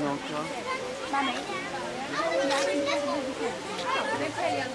两颗。妈没。快两。